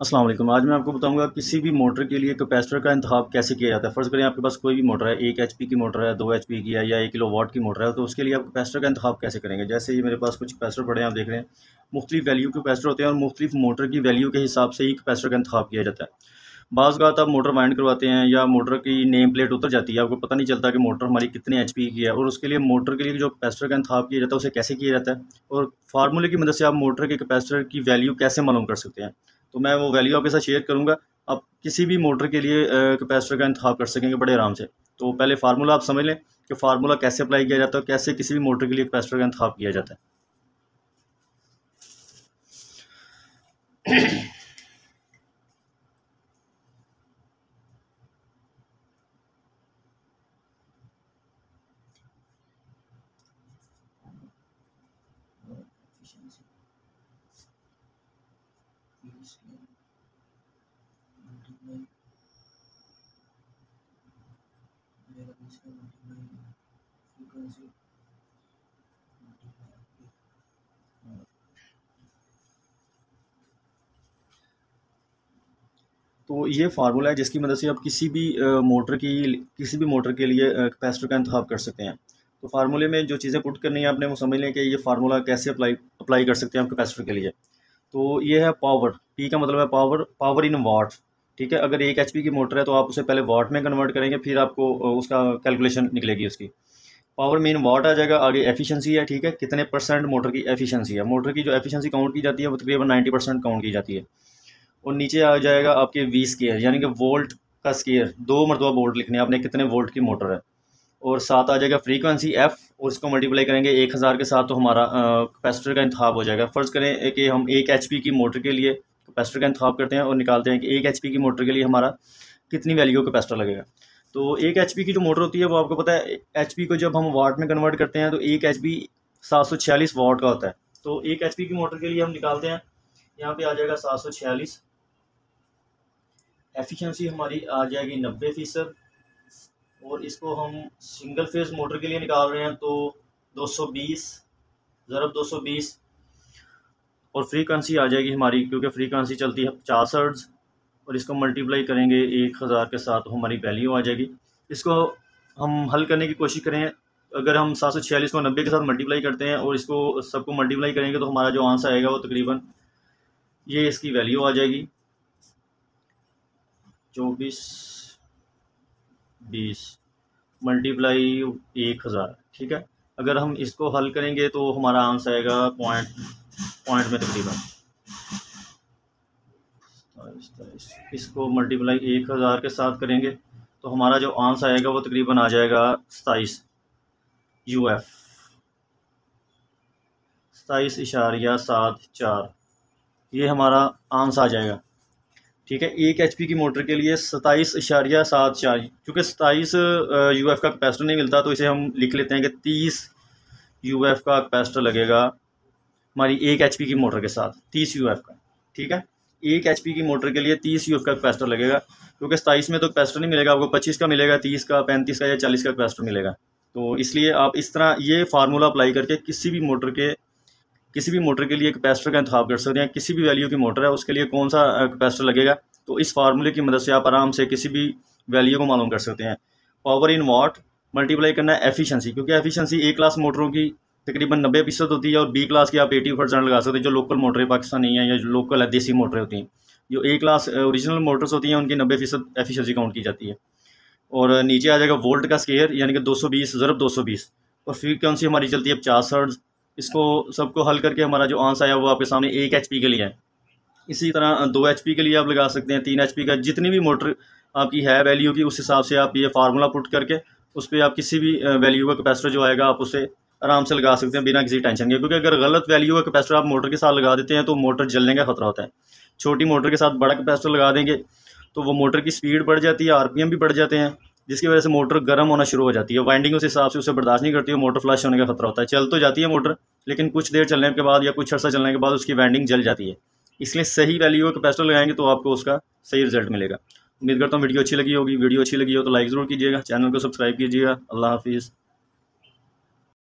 السلام علیکم۔ آج میں آپ کو بتاؤں گا کسی بھی موٹر کے لیے کیپیسٹر کا انتخاب کیسے کیا جاتا ہے۔ فرض کریں آپ کے پاس کوئی بھی موٹر ہے، ایک ایچ پی کی موٹر ہے، دو ایچ پی کی ہے یا ایک کلو واٹ کی موٹر ہے، تو اس کے لیے آپ کیپیسٹر کا انتخاب کیسے کریں گے؟ جیسے یہ میرے پاس کچھ کیپیسٹر پڑے ہیں، آپ دیکھ رہے ہیں، مختلف ویلیو کے کیپیسٹر ہوتے ہیں اور مختلف موٹر کی ویلیو کے حساب سے ہی کیپیسٹر کا انتخاب کیا جاتا ہے۔ بعض اوقات آپ موٹر وائنڈ کرواتے ہیں یا موٹر کی نیم پلیٹ اتر جاتی ہے، آپ کو پتہ نہیں چلتا کہ موٹر ہماری کتنے ایچ پی کی ہے اور اس کے لیے موٹر کے لیے جو کیپیسٹر کا انتخاب کیا جاتا ہے، اسے کیسے کیا جاتا ہے؟ اور فارمولے کی مدد سے آپ موٹر کے کیپیسٹر کی ویلیو کیسے معلوم کر سکتے ہیں؟ تو میں وہ ویلیو آپ کے ساتھ شیئر کروں گا۔ آپ کسی بھی موٹر کے لیے کیپیسٹر کا انتخاب کر سکیں گے بڑے آرام سے۔ تو پہلے فارمولہ آپ سمجھ لیں کہ فارمولہ کیسے اپلائی کیا جاتا ہے کیسے کسی بھی موٹر کے لیے کیپیسٹر کا انتخاب کیا جاتا ہے۔ تو یہ فارمولہ ہے جس کی مدد سے آپ کسی بھی موٹر کی، کسی بھی موٹر کے لیے کیپیسٹر کا انتخاب کر سکتے ہیں۔ تو فارمولے میں جو چیزیں پٹ کرنی ہیں آپ نے وہ سمجھ لیں کہ یہ فارمولہ کیسے اپلائی اپلائی کر سکتے ہیں آپ کیپیسٹر کے لیے۔ تو یہ ہے پاور پی کا مطلب ہے پاور پاور ان واٹ ٹھیک ہے؟ اگر ایک ایچ پی کی موٹر ہے تو آپ اسے پہلے واٹ میں کنورٹ کریں گے، پھر آپ کو اس کا کیلکولیشن نکلے گی اس کی۔ پاور مین واٹ آ جائے گا، آگے ایفیشنسی ہے، ٹھیک ہے؟ کتنے پرسینٹ موٹر کی ایفیشنسی ہے؟ موٹر کی جو ایفیشنسی کاؤنٹ کی جاتی ہے وہ تقریباً نائنٹی پرسینٹ کاؤنٹ کی جاتی ہے۔ اور نیچے آ جائے گا آپ کے وی اسکیئر یعنی کہ وولٹ کا اسکیئر دو مرتبہ وولٹ لکھنے آپ نے کتنے وولٹ کی موٹر ہے؟ اور ساتھ آ جائے گا فریکوینسی ایف اور اس کو ملٹیپلائی کریں گے ایک ہزار کے ساتھ تو ہمارا کیپیسٹر کا انتخاب ہو جائے گا۔ فرض کریں کہ ہم ایک ایچ پی کی موٹر کے لیے کیپیسٹر کا انتخاب کرتے ہیں اور نکالتے ہیں کہ ایک ایچ پی کی موٹر کے لیے ہمارا کتنی ویلیو کیپیسٹر لگے گا۔ تو ایک ایچ پی کی جو موٹر ہوتی ہے وہ آپ کو پتہ ہے ایچ پی کو جب ہم واٹ میں کنورٹ کرتے ہیں تو ایک ایچ پی سات سو چھیالیس واٹ کا ہوتا ہے۔ تو ایک ایچ پی کی موٹر کے لیے ہم نکالتے ہیں، یہاں پہ آ جائے گا سات سو چھیالیس۔ ایفیشنسی ہماری آ جائے گی نبے فیصد۔ اور اس کو ہم سنگل فیز موٹر کے لیے نکال رہے ہیں تو دو سو بیس، ضرب دو سو بیس اور فریکوینسی آ جائے گی ہماری، کیونکہ فریکوینسی چلتی ہے پچاس ہرڈز اور اس کو ملٹیپلائی کریں گے ایک ہزار کے ساتھ ہماری ویلیو آ جائے گی۔ اس کو ہم حل کرنے کی کوشش کریں، اگر ہم سات سو چھیالیس کو نبے کے ساتھ ملٹیپلائی کرتے ہیں اور اس کو سب کو ملٹیپلائی کریں گے تو ہمارا جو آنسر آئے گا وہ تقریباً یہ اس کی ویلیو آ جائے گی۔ چوبیس بیس ملٹیپلائی ایک ہزار، ٹھیک ہے؟ اگر ہم اس کو حل کریں گے تو ہمارا آنسر آئے گا پوائنٹ پوائنٹ میں تقریباً۔ اس کو ملٹیپلائی ایک ہزار کے ساتھ کریں گے تو ہمارا جو آنسر آئے گا وہ تقریباً آ جائے گا ستائیس یو ایف۔ ستائیس اشاریہ سات چار، یہ ہمارا آنسر آ جائے گا۔ ٹھیک ہے، ایک ایچ پی کی موٹر کے لیے ستائیس اشاریہ سات چار کیونکہ ستائیس یو ایف کا کیپیسٹر نہیں ملتا تو اسے ہم لکھ لیتے ہیں کہ تیس یو ایف کا کیپیسٹر لگے گا ہماری ایک ایچ پی کی موٹر کے ساتھ، تیس یو ایف کا۔ ٹھیک ہے؟ ایک ایچ پی کی موٹر کے لیے تیس یو ایف کا کیپیسٹر لگے گا۔ کیونکہ ستائیس میں تو کیپیسٹر نہیں ملے گا، آپ کو پچیس کا ملے گا، تیس کا، پینتیس کا یا چالیس کا کیپیسٹر ملے گا۔ تو اس لیے آپ اس طرح یہ فارمولہ اپلائی کر کے کسی بھی موٹر کے کسی بھی موٹر کے لیے کیپیسٹر کا انتخاب کر سکتے ہیں، کسی بھی ویلیو کی موٹر ہے، اس کے لیے کون سا کیپیسٹر لگے گا؟ تو اس فارمولے کی مدد سے آپ آرام سے کسی بھی ویلیو کو معلوم کر سکتے ہیں۔ پاور ان واٹ ملٹیپلائی کرنا ہے ایفیشنسی کیونکہ ایفیشنسی ایک کلاس موٹروں کی تقریباً نبے فیصد ہوتی ہے اور بی کلاس کی آپ ایٹی پرسینٹ لگا سکتے ہیں، جو لوکل موٹریں پاکستانی ہیں یا جو لوکل دیسی موٹریں ہوتی ہیں۔ جو اے کلاس اوریجنل موٹرس ہوتی ہیں، ان کی نبے فیصد ایفیشنسی کاؤنٹ کی جاتی ہے۔ اور نیچے آ جائے گا وولٹ کا اسکیئر یعنی کہ دو سو بیس ضرب دو سو بیس۔ اور فریکوینسی ہماری چلتی ہے؟ پچاس ہرڈز اس کو سب کو حل کر کے ہمارا جو آنس آیا وہ آپ کے سامنے ایک ایچ پی کے لیے ہے۔ اسی طرح دو ایچ پی کے لیے آپ لگا سکتے ہیں، تین ایچ پی کا۔ جتنی بھی موٹر آپ کی ہے ویلیو کی، اس حساب سے آپ یہ فارمولہ پٹ کر کے اس پہ آپ کسی بھی ویلیو کا کیپیسٹر جو آئے گا آپ اسے آرام سے لگا سکتے ہیں بنا کسی ٹینشن کے۔ کیونکہ اگر غلط ویلیو کا کیپیسٹر آپ موٹر کے ساتھ لگا دیتے ہیں تو موٹر جلنے کا خطرہ ہوتا ہے۔ چھوٹی موٹر کے ساتھ بڑا کیپیسٹر لگا دیں گے تو وہ موٹر کی سپیڈ بڑھ جاتی ہے آر پی ایم بھی بڑھ جاتے ہیں۔ جس کی وجہ سے موٹر گرم ہونا شروع ہو جاتی ہے۔ وائنڈنگ اس حساب سے اسے برداشت نہیں کرتی ہے موٹر فلش ہونے کا خطرہ ہوتا ہے۔ چل تو جاتی ہے موٹر، لیکن کچھ دیر چلنے کے بعد یا کچھ عرصہ چلنے کے بعد اس کی وائنڈنگ جل جاتی ہے۔ اس لیے صحیح ویلیو کیپیسٹر لگائیں گے تو آپ کو اس کا صحیح رزلٹ ملے گا۔ امید کرتا ہوں ویڈیو اچھی لگی ہوگی۔ ویڈیو اچھی لگی ہو تو لائک ضرور کیجیے گا۔ چینل کو سبسکرائب کیجیے گا۔ اللہ حافظ۔